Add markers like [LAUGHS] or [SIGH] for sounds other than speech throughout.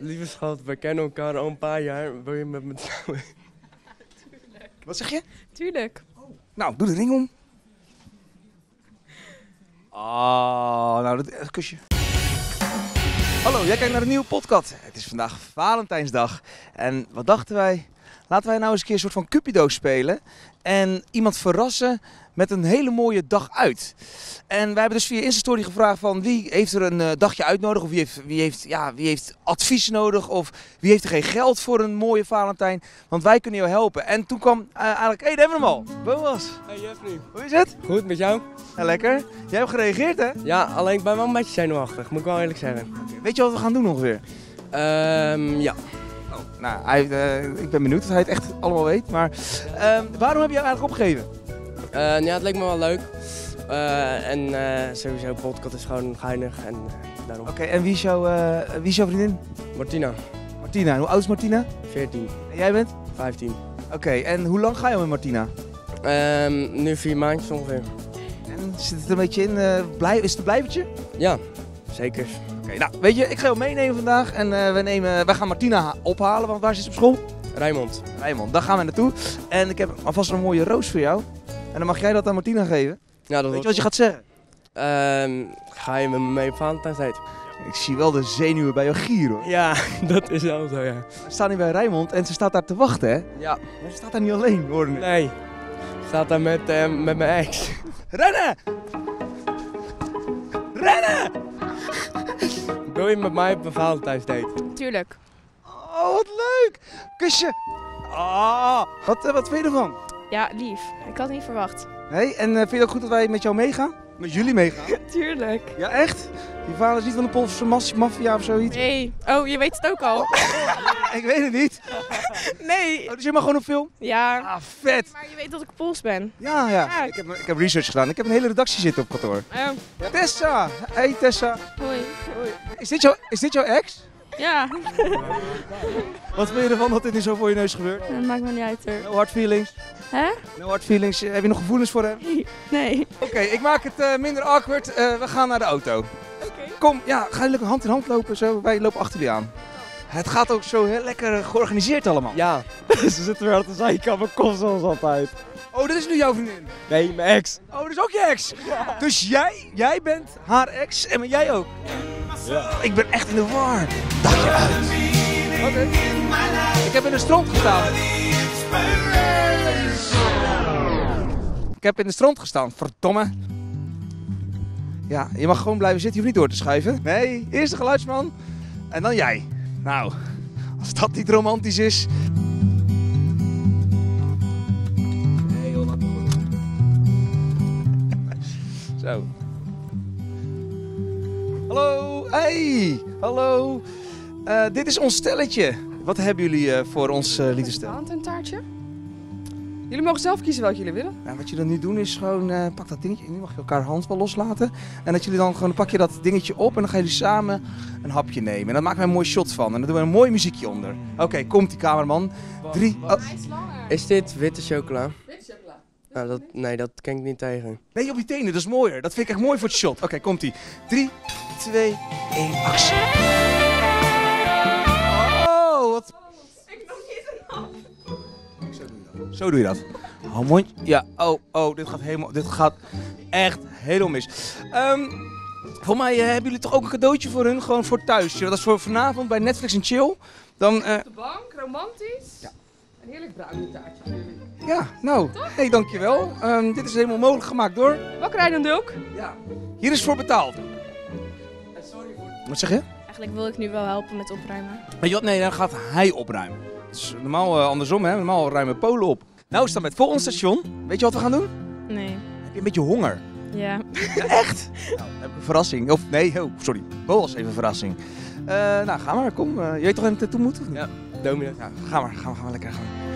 Lieve schat, we kennen elkaar al een paar jaar. Wil je met me trouwen? Wat zeg je? Tuurlijk. Nou, doe de ring om. Oh, nou, dat een kusje. Hallo, jij kijkt naar een nieuwe podcast. Het is vandaag Valentijnsdag. En wat dachten wij? Laten wij nou eens een keer een soort van Cupido spelen. En iemand verrassen met een hele mooie dag uit. En wij hebben dus via Insta-story gevraagd van wie heeft er een eh, dagje uit nodig? Of wie heeft, wie, heeft, ja, wie heeft advies nodig? Of wie heeft er geen geld voor een mooie Valentijn? Want wij kunnen jou helpen. En toen kwam eh, eigenlijk... Hé, hey, daar hebben we hem al. Boas. Hey Jeffrey. Hoe is het? Goed, met jou? Ja, lekker. Jij hebt gereageerd, hè? Ja, alleen ik ben wel een beetje zenuwachtig, moet ik wel eerlijk zeggen. Weet je wat we gaan doen ongeveer? Ehm, ja. Oh, nou, hij, eh, ik ben benieuwd of hij het echt allemaal weet. Maar ehm, waarom heb je jou eigenlijk opgegeven? Eh, ja, het leek me wel leuk. Eh, en sowieso, podcast is gewoon geinig en daarom. Oké, en wie is, jouw, wie is jouw vriendin? Martina, Martina. En hoe oud is Martina? 14, En jij bent? 15. Oké, en hoe lang ga je met Martina? Ehm, nu vier maandjes ongeveer. En zit het een beetje in? blij, is het een blijvertje? Ja, zeker. Oké, nou, weet je, ik ga jou meenemen vandaag. En eh, we nemen, wij gaan Martina ha- ophalen, want waar zit ze op school? Rijmond. Rijmond, daar gaan we naartoe. En ik heb alvast een mooie roos voor jou. En dan mag jij dat aan Martina geven. Ja, dat Weet je wat je gaat zeggen? Ehm, ga je met me mee op Valentijnsdate? Ik zie wel de zenuwen bij jou gieren hoor. Ja, [LAUGHS] dat is wel zo, ja. We staan hier bij Rijmond en ze staat daar te wachten, hè? Ja. Ze staat daar niet alleen, hoor. Nee. Staat daar met, eh, met mijn ex. Rennen! Rennen! Wil je met mij op een Valentijnsdate? Tuurlijk. Oh, wat leuk! Kusje! Ah, wat, eh, wat vind je ervan? Ja, lief. Ik had het niet verwacht. Hey, en eh, vind je het ook goed dat wij met jou meegaan? Met jullie meegaan? [LAUGHS] Tuurlijk. Ja, echt? Je vader is niet van de Poolse maffia of zoiets? Nee. Oh, je weet het ook al. [LAUGHS] Ik weet het niet. Nee. Oh, dus je mag gewoon op film? Ja. Ah, vet! Maar je weet dat ik Pools ben. Ja, ja. Ja. Ik heb, ik heb research gedaan. Ik heb een hele redactie zitten op kantoor. Oh, Tessa! Hey Tessa. hoi. Is dit, jouw, is dit jouw ex? Ja. Wat vind je ervan dat dit nu zo voor je neus gebeurt? Dat maakt me niet uit hoor. No hard feelings? Hè? No hard feelings. Heb je nog gevoelens voor hem? [LAUGHS] Nee. Oké, ik maak het eh, minder awkward. Eh, we gaan naar de auto. Oké. Kom, ja, ga je lekker hand in hand lopen zo. Wij lopen achter jullie aan. Het gaat ook zo heel lekker georganiseerd allemaal. Ja. [LAUGHS] Ze zitten weer te zeiken aan mijn kop zoals altijd. Oh, dit is nu jouw vriendin. Nee, mijn ex. Oh, dit is ook je ex. Dus jij, jij bent haar ex en jij ook. Ja. Ik ben echt in de war. Dagje uit. Oké. Ik heb in de strand gestaan. Ik heb in de strand gestaan, verdomme. Ja, je mag gewoon blijven zitten, je hoeft niet door te schuiven. Nee, eerst de geluidsman en dan jij. Nou, als dat niet romantisch is. Nee, joh. [LAUGHS] Zo. Hallo, hey, hallo. Eh, dit is ons stelletje. Wat hebben jullie eh, voor ons uh, liefdestel? Valentijntaartje? Jullie mogen zelf kiezen welke jullie willen. Nou, wat jullie dan nu doen is gewoon, eh, pak dat dingetje, nu mag je elkaar hand wel loslaten. En dat jullie dan gewoon, dan pak je dat dingetje op en dan gaan jullie samen een hapje nemen. En dan maken we een mooi shot van. En dan doen we een mooi muziekje onder. Oké, komt die cameraman. Drie, oh, Is dit witte chocola? Dit chocola. Dat, nee, dat ken ik niet tegen. nee, op je tenen, dat is mooier. Dat vind ik echt mooi voor het shot. Oké, komt ie. Drie, twee, één, actie. Zo doe je dat. Oh, mond. Ja, oh, oh, dit gaat helemaal, dit gaat echt helemaal mis. Ehm voor mij eh, hebben jullie toch ook een cadeautje voor hun, gewoon voor thuis. Dat is voor vanavond bij Netflix en Chill. Dan, eh, Op de bank, romantisch. Ja. Een heerlijk bruine taartje voor jullie. ja, nou, hey, dankjewel. Ehm dit is helemaal mogelijk gemaakt door... Wat krijg je dan, Dulk? Ja. Hier is voor betaald. Wat zeg je? Eigenlijk wil ik nu wel helpen met opruimen. Weet je wat? Nee, dan gaat hij opruimen. Het is normaal eh, andersom, hè? Normaal ruimen Polen op. Nou, we staan bij het volgende station. Weet je wat we gaan doen? Nee. Heb je een beetje honger? Ja. Ja, [LAUGHS] echt? nou, heb ik een verrassing. Of nee, oh, sorry. Boas even een verrassing. Eh, nou, ga maar, kom. Eh, je weet toch waar je naartoe moet? of niet? Ja. Dominee. Ja, ga maar, ga maar, ga maar lekker gaan.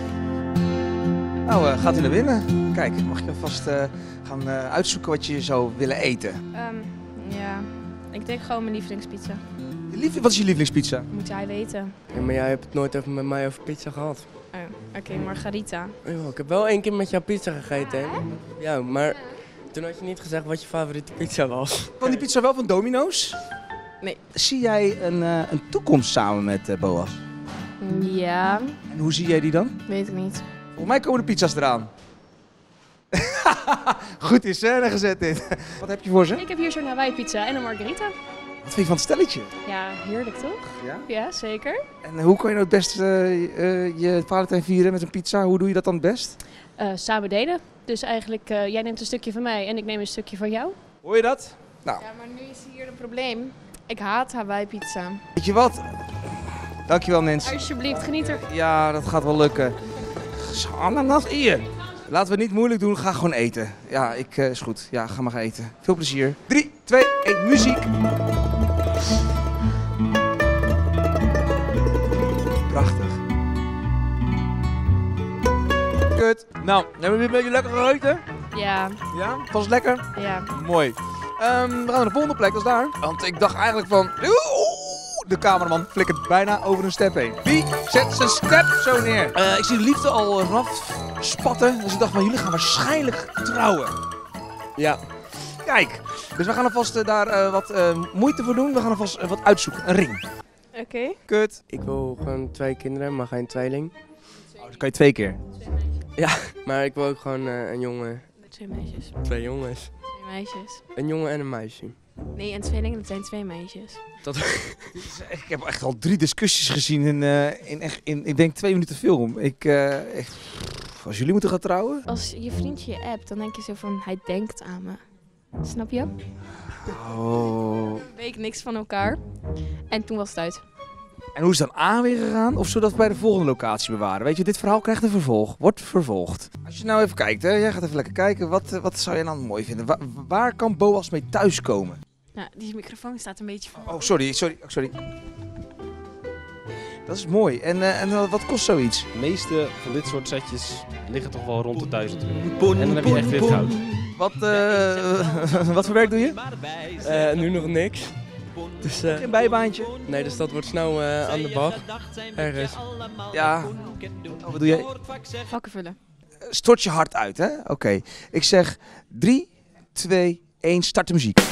Nou, eh, gaat u naar binnen? Kijk, mag je alvast eh, gaan eh, uitzoeken wat je zou willen eten. Ehm, ja. Ik denk gewoon mijn lievelingspizza. Je lief- wat is je lievelingspizza? Moet jij weten. Ja, maar jij hebt het nooit even met mij over pizza gehad. Oh, oké, margarita. Oh, ik heb wel één keer met jou pizza gegeten? Ja, maar toen had je niet gezegd wat je favoriete pizza was. Kwam die pizza wel van Domino's? Nee. Zie jij een, eh, een toekomst samen met eh, Boas? Ja, En hoe zie jij die dan? weet ik niet. Volgens mij komen de pizza's eraan. [LAUGHS] Goed in scène gezet dit. Wat heb je voor ze? Ik heb hier zo'n Hawaii pizza en een margarita. Wat vind je van het stelletje? Ja, heerlijk toch? Ja? Ja, zeker. En hoe kan je nou het best eh, je Valentijn vieren met een pizza? Hoe doe je dat dan het best? Eh, samen delen. Dus eigenlijk, eh, jij neemt een stukje van mij en ik neem een stukje van jou. Hoor je dat? Ja, maar nu is hier een probleem. Ik haat Hawaii pizza. Weet je wat? Dankjewel Nens. Alsjeblieft, geniet er. Ja, dat gaat wel lukken. Ananas hier. Laten we het niet moeilijk doen, ga gewoon eten. Ja, ik, eh, is goed. Ja, ga maar gaan eten. Veel plezier. 3, 2, 1, muziek. Nou, hebben we weer een beetje lekker gegeten? Ja, Ja? Was het lekker? ja. Mooi. Ehm, we gaan naar de volgende plek, dat is daar. Want ik dacht eigenlijk van... Oeh, de cameraman flikkert bijna over een step heen. Wie zet zijn step zo neer? Eh, ik zie de liefde al eh, vanaf spatten. Dus ik dacht van, jullie gaan waarschijnlijk trouwen. Ja, Kijk, dus we gaan alvast eh, daar eh, wat eh, moeite voor doen. We gaan alvast eh, wat uitzoeken. Een ring. Oké. Kut. ik wil gewoon twee kinderen, maar geen tweeling. Oh, dan kan je twee keer. [LAUGHS] Maar ik wil ook gewoon eh, een jongen, Twee meisjes. twee jongens. Twee meisjes. Een jongen en een meisje. Nee, en tweelingen, dat zijn twee meisjes. Dat, [LAUGHS] Ik heb echt al drie discussies gezien in, eh, in, echt, in ik denk twee minuten film. Ik, eh, echt, als jullie moeten gaan trouwen... Als je vriendje je appt, dan denk je zo van, hij denkt aan me. Snap je? Oh. Een [LAUGHS] week niks van elkaar. En toen was het uit. En hoe is het dan aan weer gegaan? Of zullen we dat bij de volgende locatie bewaren? Weet je, dit verhaal krijgt een vervolg. Wordt vervolgd. Als je nou even kijkt, hè, jij gaat even lekker kijken. Wat, eh, wat zou je dan mooi vinden? Wa- waar kan Boas mee thuiskomen? Nou, die microfoon staat een beetje voor. Oh, sorry, sorry, oh, sorry. Dat is mooi. En, eh, en wat kost zoiets? De meeste van dit soort setjes liggen toch wel rond de 1000 euro. En dan heb je echt wit goud. Wat, eh, [LAUGHS] wat voor werk doe je? Eh, nu nog niks. Dus, eh, Geen bijbaantje? nee, dus dat wordt snel eh, aan de bak. Ergens. Ja. Oh, wat doe jij? Vakken vullen. Stort je hart uit, hè? Oké. Ik zeg 3, 2, 1, start de muziek. [LAUGHS]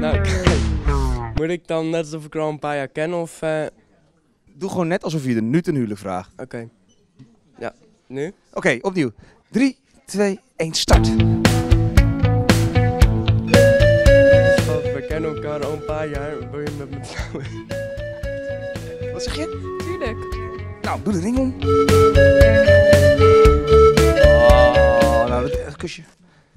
Nou. [LAUGHS] Moet ik dan net alsof ik er al een paar jaar ken of... eh, Doe gewoon net alsof je er nu ten huwelijk vraagt. Oké. Ja, nu? Oké, opnieuw. 3, 2, 1, start. Elkaar al een paar jaar. Wil je met me trouwen? [LAUGHS] Wat zeg je? Tuurlijk. Nou, doe de ring om. Oh, nou, dat, dat kusje.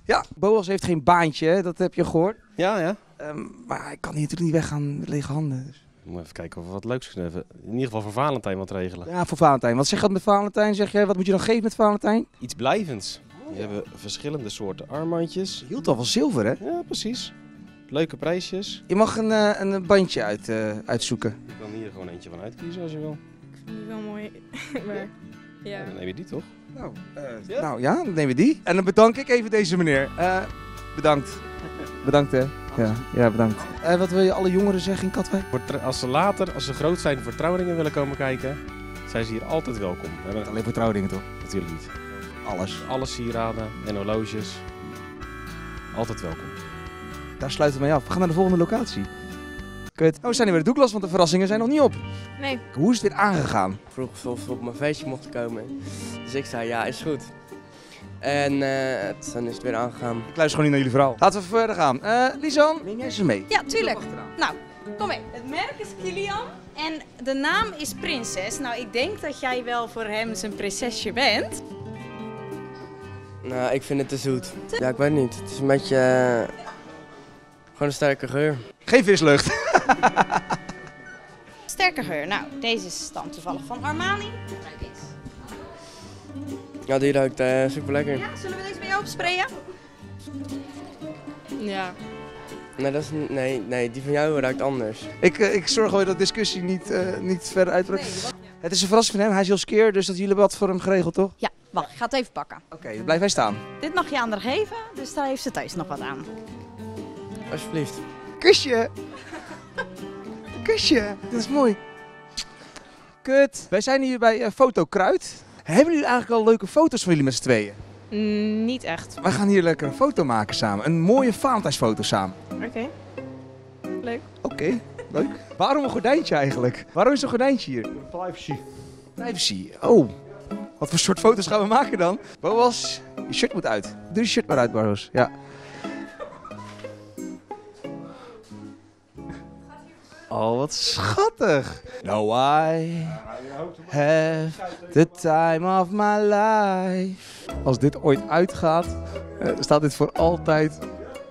Ja, Boas heeft geen baantje, hè, dat heb je gehoord. Ja, ja. Ehm, maar ik kan hier natuurlijk niet weggaan met lege handen. Dus. Moet even kijken of we wat leuks kunnen hebben. In ieder geval voor Valentijn wat regelen. Ja, voor Valentijn. Wat zeg je dat met Valentijn? Zeg jij, wat moet je dan geven met Valentijn? Iets blijvends. We hebben verschillende soorten armbandjes. Je hield al van zilver, hè? Ja, precies. Leuke prijsjes. Je mag een, eh, een bandje uit, eh, uitzoeken. Je kan hier gewoon eentje van uitkiezen als je wil. Die is wel mooi. [LAUGHS] maar, ja. Dan neem je die toch? Nou, eh, Ja? nou ja, dan nemen we die. En dan bedank ik even deze meneer. Eh, bedankt. Bedankt, hè. Ja, ja bedankt. Eh, wat wil je alle jongeren zeggen in Katwijk? Voor als ze later, als ze groot zijn voor trouwringen willen komen kijken, zijn ze hier altijd welkom. We hebben Alleen voor trouwdingen, toch? natuurlijk niet. Alles. Alle sieraden en horloges. Altijd welkom. Daar sluiten we mee af. We gaan naar de volgende locatie. Kut. Oh, we zijn hier bij de Douglas, want de verrassingen zijn nog niet op. Nee, Hoe is dit aangegaan? Vroeg of we op mijn feestje mochten komen. Dus ik zei, ja, is goed. En eh, dan is het weer aangegaan. Ik luister gewoon niet naar jullie verhaal. Laten we verder gaan. Eh Lisan, neem jij ze mee? Ja, tuurlijk. Nou, kom mee. Het merk is Kilian en de naam is Prinses. Nou, ik denk dat jij wel voor hem zijn prinsesje bent. Nou, ik vind het te zoet. Ja, ik weet niet. Het is een beetje... eh, gewoon een sterke geur. Geen vislucht. [LAUGHS] Sterke geur. Nou, deze is dan toevallig van Armani. Ruik eens. Ja, die ruikt eh, super lekker. Ja, zullen we deze bij jou opsprayen? ja. Nee, dat is, nee, nee, die van jou ruikt anders. Ik, eh, ik zorg wel dat de discussie niet, eh, niet verder uitbreidt. Het is een verrassing van hem. Hij is heel skeer, dus dat jullie wat voor hem geregeld, toch? Ja, wacht, ik ga het even pakken. Oké, dan blijf hij staan. Dit mag je aan haar geven, dus daar heeft ze thuis nog wat aan. Alsjeblieft. Kusje. Kusje. Dat is mooi. Kut. Wij zijn hier bij eh, Foto Kruid. Hebben jullie eigenlijk al leuke foto's van jullie met z'n tweeën? Mm, niet echt. Wij gaan hier lekker een foto maken samen. Een mooie Valentijnsfoto samen. Oké. Leuk. Oké, leuk. Waarom een gordijntje eigenlijk? Waarom is er een gordijntje hier? Privacy. Privacy. Oh. Wat voor soort foto's gaan we maken dan? Boas, je shirt moet uit. Doe je shirt maar uit, Boas. Ja. Oh, wat schattig. Now I have the time of my life. Als dit ooit uitgaat, eh, staat dit voor altijd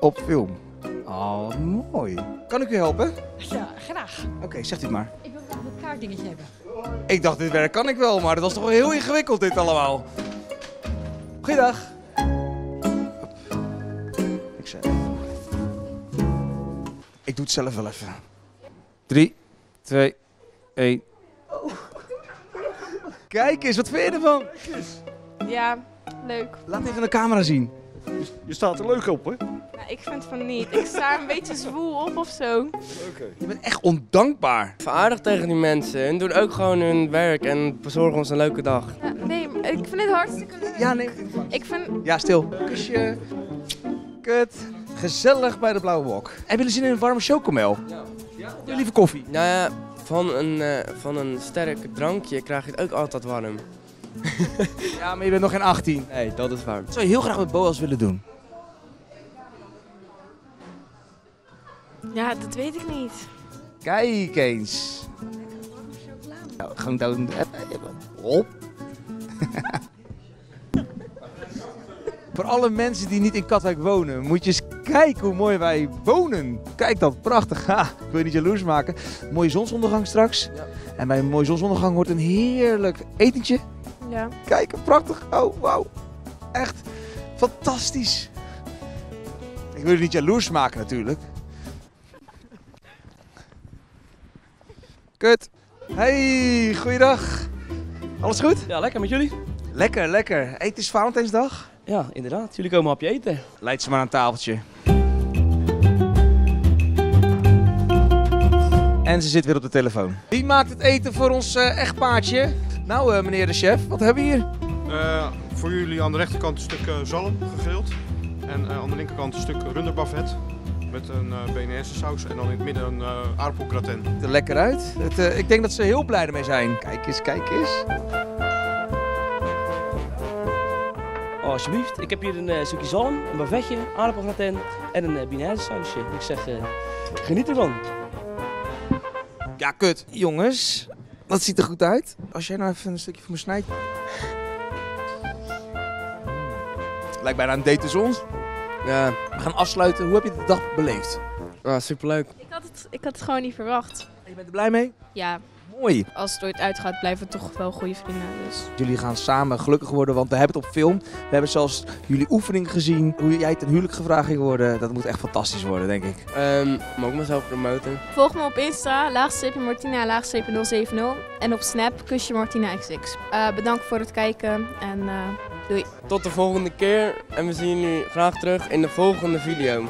op film. Oh, wat mooi. Kan ik u helpen? Ja, graag. Oké, zegt u het maar. Ik wil graag een kaartdingetje hebben. Ik dacht, dit werk kan ik wel, maar dat was toch wel heel ingewikkeld dit allemaal. Goeiedag. Ik zeg. Ik doe het zelf wel even. 3, 2, 1. Kijk eens, wat vind je ervan? Ja, leuk. Laat even de camera zien. Je staat er leuk op, hè? Nou, ik vind van niet. Ik sta een beetje zwoel op of zo. Je bent echt ondankbaar. Verwaardig tegen die mensen. Hun doen ook gewoon hun werk en bezorgen ons een leuke dag. Ja, nee, ik vind het hartstikke leuk. Ja, nee. Ik vind... Ja, stil. Kusje. Kut. Gezellig bij de Blauwe Wok. Hebben jullie zin in een warme chocomel? Ja. Doe je liever koffie? Nou ja, van een, eh, van een sterk drankje krijg je het ook altijd warm. [LAUGHS] Ja, maar je bent nog geen 18. Nee, dat is waar. Zou je heel graag met Boas willen doen. Ja, dat weet ik niet. Kijk eens. Nou, gewoon doen. Op. [LAUGHS] Voor alle mensen die niet in Katwijk wonen, moet je eens kijken hoe mooi wij wonen. Kijk dat, prachtig. Ha, ik wil je niet jaloers maken. Mooie zonsondergang straks. Ja. En bij een mooie zonsondergang wordt een heerlijk etentje. Ja. Kijk, prachtig. Oh, wauw. Echt fantastisch. Ik wil je niet jaloers maken natuurlijk. Kut. Hey, goeiedag. Alles goed? Ja, lekker met jullie. Lekker, lekker. Hey, het is Valentijnsdag. Ja, inderdaad. Jullie komen een hapje eten. Leid ze maar aan tafeltje. En ze zit weer op de telefoon. Wie maakt het eten voor ons eh, echtpaartje? Nou, eh, meneer de chef, wat hebben we hier? Eh, voor jullie aan de rechterkant een stuk eh, zalm gegrild. En eh, aan de linkerkant een stuk runderbavet. Met een uh, BNS saus en dan in het midden een uh, aardappelgratin. ziet er lekker uit. Het, eh, ik denk dat ze heel blij ermee zijn. Kijk eens, kijk eens. Alsjeblieft. Ik heb hier een eh, stukje zalm, een bavetje, aardappelgratin en een uh, binaise sausje. Ik zeg, eh, geniet ervan. Ja, kut. Jongens, dat ziet er goed uit. Als jij nou even een stukje voor me snijdt. Lijkt bijna een date tussen ons. Ja, We gaan afsluiten. Hoe heb je de dag beleefd? ah, superleuk. Ik had, het, ik had het gewoon niet verwacht. Je bent er blij mee? Ja, Mooi. als het ooit uitgaat, blijven we toch wel goede vrienden. Dus. Jullie gaan samen gelukkig worden, want we hebben het op film. We hebben zelfs jullie oefening gezien. Hoe jij ten huwelijk gevraagd ging worden. Dat moet echt fantastisch worden, denk ik. Ehm mag ik mezelf promoten? Volg me op Insta, laagstreepje Martina, laagstreepje 070. En op Snap, kusje Martina XX. Eh, bedankt voor het kijken en eh, doei. Tot de volgende keer en we zien jullie graag terug in de volgende video.